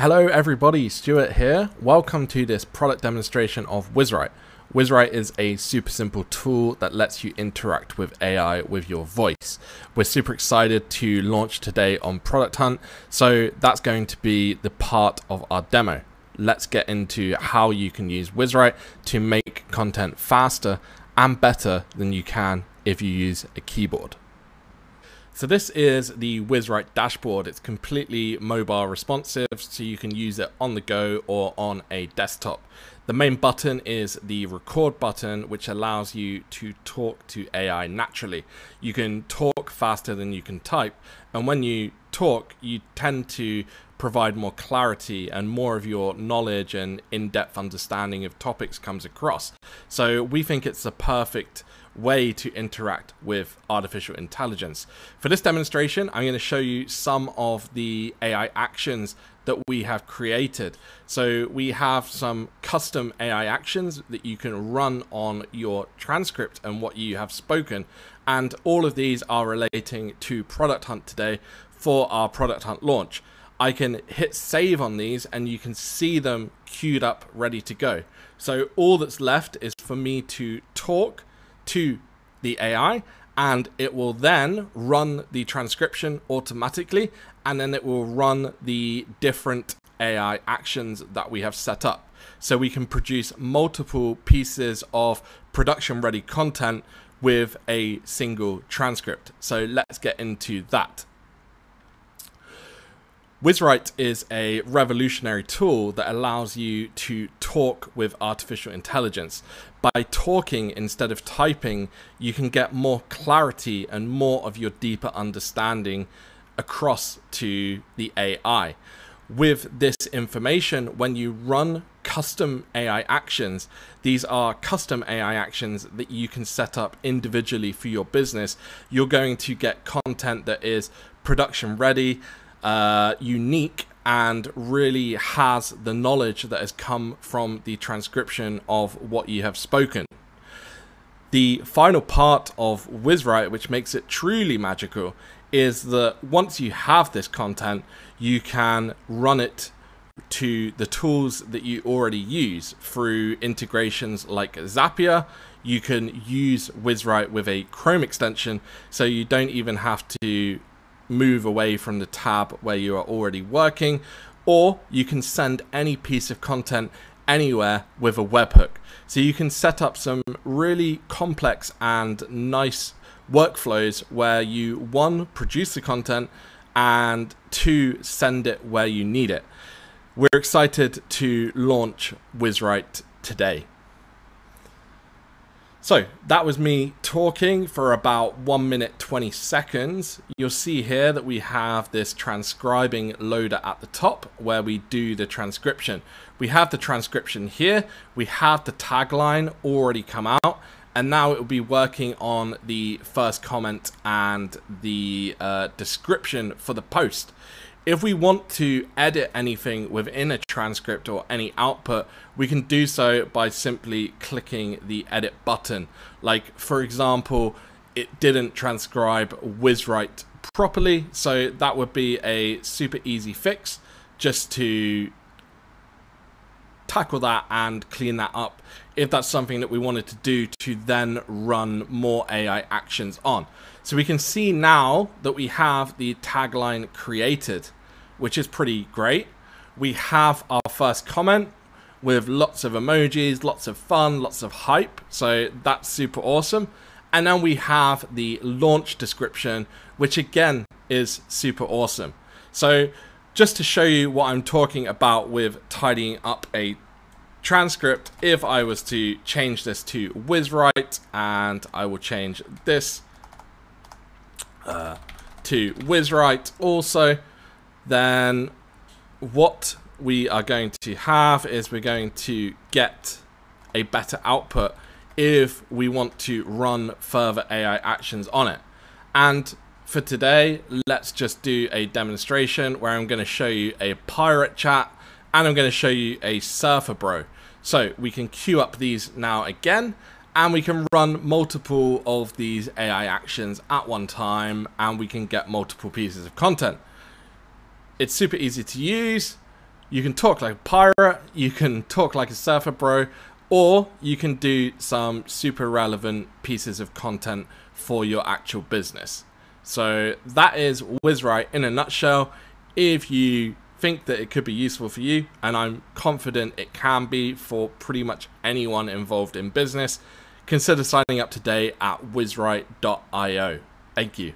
Hello everybody, Stuart here. Welcome to this product demonstration of WizWrite. WizWrite is a super simple tool that lets you interact with AI with your voice. We're super excited to launch today on Product Hunt, so that's going to be the part of our demo. Let's get into how you can use WizWrite to make content faster and better than you can if you use a keyboard. So this is the WizWrite dashboard. It's completely mobile responsive, so you can use it on the go or on a desktop. The main button is the record button, which allows you to talk to AI naturally. You can talk faster than you can type, and when you talk, you tend to provide more clarity and more of your knowledge and in-depth understanding of topics comes across. So we think it's the perfect way to interact with artificial intelligence. For this demonstration, I'm going to show you some of the AI actions that we have created. So we have some custom AI actions that you can run on your transcript and what you have spoken. And all of these are relating to Product Hunt today for our Product Hunt launch. I can hit save on these and you can see them queued up ready to go. So all that's left is for me to talk to the AI and it will then run the transcription automatically and then it will run the different AI actions that we have set up. So we can produce multiple pieces of production ready content with a single transcript. So let's get into that. WizWrite is a revolutionary tool that allows you to talk with artificial intelligence. By talking instead of typing, you can get more clarity and more of your deeper understanding across to the AI. With this information, when you run custom AI actions, these are custom AI actions that you can set up individually for your business. You're going to get content that is production ready, uh, unique and really has the knowledge that has come from the transcription of what you have spoken. The final part of WizWrite, which makes it truly magical, is that once you have this content, you can run it to the tools that you already use through integrations like Zapier. You can use WizWrite with a Chrome extension, so you don't even have to move away from the tab where you are already working, or you can send any piece of content anywhere with a webhook. So you can set up some really complex and nice workflows where you one produce the content and two send it where you need it. We're excited to launch WizWrite today. So that was me talking for about 1 minute 20 seconds. You'll see here that we have this transcribing loader at the top where we do the transcription. We have the transcription here, we have the tagline already come out, and now it will be working on the first comment and the uh, description for the post. If we want to edit anything within a transcript or any output, we can do so by simply clicking the edit button. Like, for example, it didn't transcribe WizWrite properly, so that would be a super easy fix just to tackle that and clean that up if that's something that we wanted to do to then run more AI actions on. So we can see now that we have the tagline created which is pretty great. We have our first comment with lots of emojis, lots of fun, lots of hype. So that's super awesome. And then we have the launch description, which again is super awesome. So just to show you what I'm talking about with tidying up a transcript, if I was to change this to WizWrite, and I will change this uh, to WizWrite also, then what we are going to have is we're going to get a better output if we want to run further AI actions on it. And for today, let's just do a demonstration where I'm going to show you a pirate chat and I'm going to show you a surfer bro. So we can queue up these now again and we can run multiple of these AI actions at one time and we can get multiple pieces of content. It's super easy to use. You can talk like a pirate, you can talk like a surfer bro, or you can do some super relevant pieces of content for your actual business. So that is Wizwrite in a nutshell. If you think that it could be useful for you, and I'm confident it can be for pretty much anyone involved in business, consider signing up today at wizwrite.io. Thank you.